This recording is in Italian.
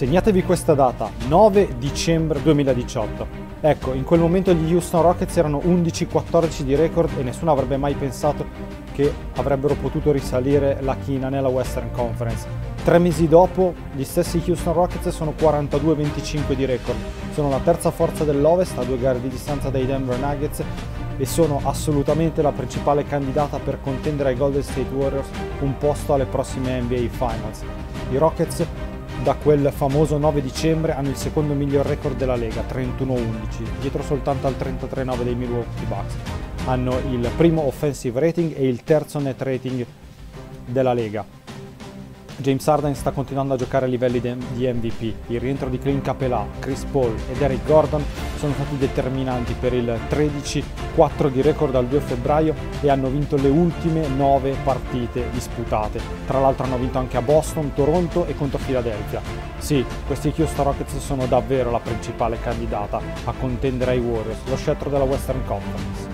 Segnatevi questa data, 9 dicembre 2018. Ecco, in quel momento gli Houston Rockets erano 11-14 di record e nessuno avrebbe mai pensato che avrebbero potuto risalire la china nella Western Conference. Tre mesi dopo, gli stessi Houston Rockets sono 42-25 di record. Sono la terza forza dell'Ovest a due gare di distanza dai Denver Nuggets e sono assolutamente la principale candidata per contendere ai Golden State Warriors un posto alle prossime NBA Finals. I Rockets da quel famoso 9 dicembre hanno il secondo miglior record della Lega, 31-11, dietro soltanto al 33-9 dei Milwaukee Bucks. Hanno il primo offensive rating e il terzo net rating della Lega. James Harden sta continuando a giocare a livelli di MVP. Il rientro di Clint Capela, Chris Paul ed Eric Gordon sono stati determinanti per il 13-4 di record al 2 febbraio e hanno vinto le ultime 9 partite disputate. Tra l'altro hanno vinto anche a Boston, Toronto e contro Philadelphia. Sì, questi Houston Rockets sono davvero la principale candidata a contendere ai Warriors, lo scettro della Western Conference.